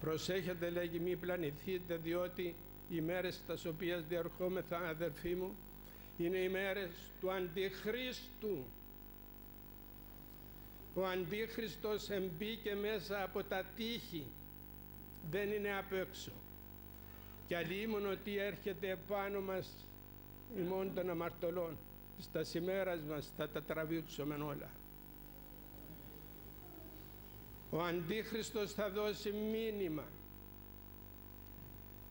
Προσέχετε λέγει μη πλανηθείτε διότι οι μέρες τα οποίες διαρχόμεθα αδερφοί μου είναι οι μέρες του Αντιχρίστου. Ο Αντίχριστος εμπήκε μέσα από τα τείχη, δεν είναι απ' έξω. Και αλλήμον ότι έρχεται επάνω μας ημών των αμαρτωλών, στα σημέρας μας θα τα τραβήξουμε όλα. Ο Αντίχριστος θα δώσει μήνυμα.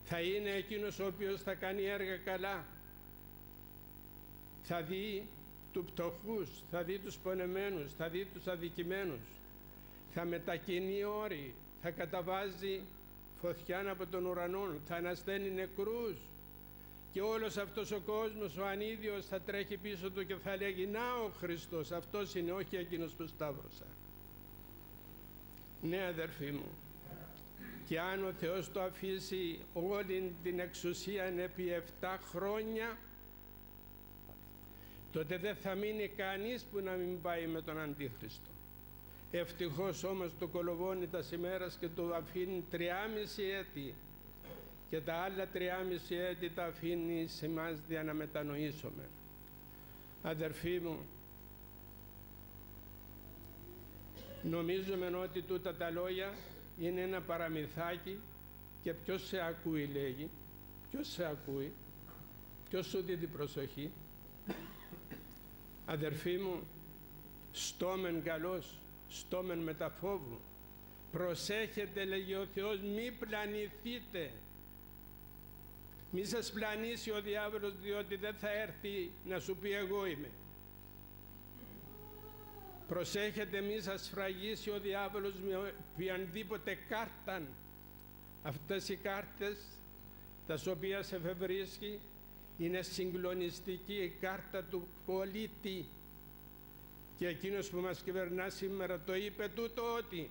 Θα είναι εκείνος ο οποίος θα κάνει έργα καλά. Θα δει του πτωχούς, θα δει τους πονεμένους, θα δει τους αδικημένους. Θα μετακινεί όρη, θα καταβάζει φωτιά από τον ουρανό, θα ανασταίνει νεκρούς. Και όλος αυτός ο κόσμος, ο ανίδιος θα τρέχει πίσω του και θα λέγει «Να ο Χριστός, αυτός είναι, όχι εκείνος που σταύρωσα». Ναι αδερφοί μου, και αν ο Θεός το αφήσει όλη την εξουσία επί 7 χρόνια, τότε δεν θα μείνει κανείς που να μην πάει με τον Αντίχριστο. Ευτυχώς όμως το κολοβώνει τας σημέρας και το αφήνει τριάμιση έτη και τα άλλα τριάμιση έτη τα αφήνει σε εμάς για να μετανοήσουμε. Αδερφοί μου, νομίζουμε ότι τούτα τα λόγια είναι ένα παραμυθάκι και ποιος σε ακούει λέγει, ποιος σε ακούει, ποιος σου δίνει προσοχή. Αδερφοί μου, στόμεν καλός, στόμεν μεταφόβου. Προσέχετε λέγει ο Θεός, μη πλανηθείτε. Μη σας πλανήσει ο διάβολος διότι δεν θα έρθει να σου πει εγώ είμαι. Προσέχετε μη σας σφραγίσει ο διάβολος με οποιανδήποτε κάρταν. Αυτές οι κάρτες τας οποίας σε φευρίσκει είναι συγκλονιστική η κάρτα του πολίτη. Και εκείνος που μας κυβερνά σήμερα το είπε τούτο ότι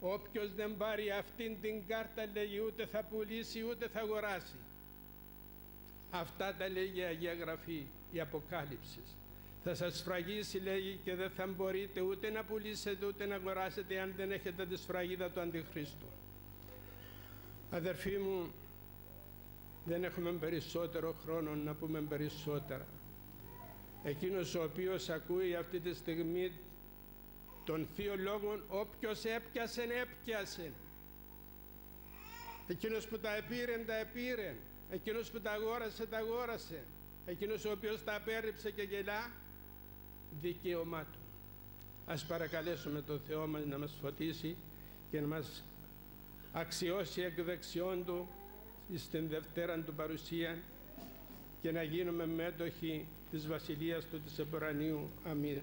όποιος δεν πάρει αυτήν την κάρτα λέγει ούτε θα πουλήσει ούτε θα αγοράσει αυτά τα λέγει η Αγία Γραφή η Αποκάλυψη θα σας σφραγίσει λέγει και δεν θα μπορείτε ούτε να πουλήσετε ούτε να αγοράσετε αν δεν έχετε τη σφραγίδα του Αντιχρίστου αδερφοί μου δεν έχουμε περισσότερο χρόνο να πούμε περισσότερα. Εκείνος ο οποίος ακούει αυτή τη στιγμή των Θείο Λόγων, όποιος έπιασε, έπιασε. Εκείνος που τα επήρε, τα επήρε. Εκείνος που τα αγόρασε, τα αγόρασε. Εκείνος ο οποίος τα απέρριψε και γελά, δικαίωμά του. Ας παρακαλέσουμε τον Θεό μας να μας φωτίσει και να μας αξιώσει εκ δεξιών Του στην Δευτέρα του παρουσία και να γίνουμε μέτοχοι της Βασιλείας του της Εμπορανίου. Αμήν.